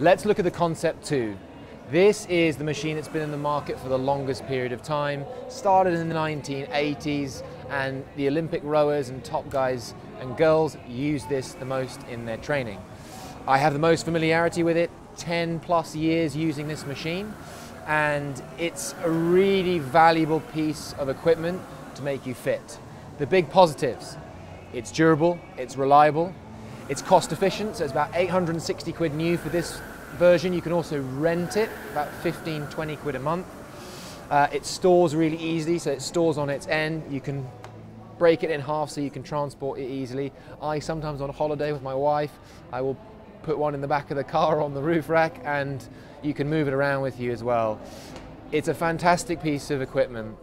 Let's look at the Concept 2. This is the machine that's been in the market for the longest period of time. Started in the 1980s, and the Olympic rowers and top guys and girls use this the most in their training. I have the most familiarity with it, 10 plus years using this machine, and it's a really valuable piece of equipment to make you fit. The big positives it's durable, it's reliable, it's cost efficient, so it's about 860 quid new for this version. You can also rent it, about 15, 20 quid a month. Uh, it stores really easily, so it stores on its end. You can break it in half so you can transport it easily. I sometimes on a holiday with my wife, I will put one in the back of the car on the roof rack and you can move it around with you as well. It's a fantastic piece of equipment.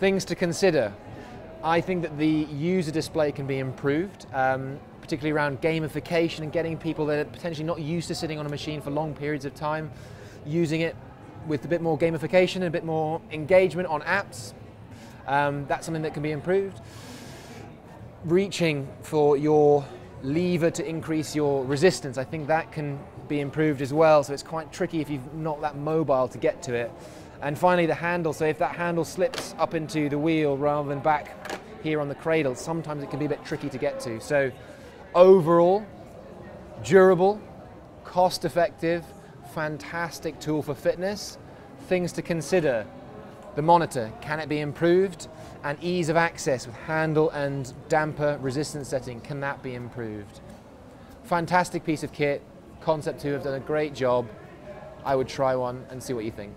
Things to consider. I think that the user display can be improved, um, particularly around gamification and getting people that are potentially not used to sitting on a machine for long periods of time, using it with a bit more gamification and a bit more engagement on apps. Um, that's something that can be improved. Reaching for your lever to increase your resistance, I think that can be improved as well. So it's quite tricky if you're not that mobile to get to it. And finally the handle, so if that handle slips up into the wheel rather than back here on the cradle, sometimes it can be a bit tricky to get to. So overall, durable, cost effective, fantastic tool for fitness. Things to consider, the monitor, can it be improved? And ease of access with handle and damper resistance setting, can that be improved? Fantastic piece of kit, Concept 2 have done a great job. I would try one and see what you think.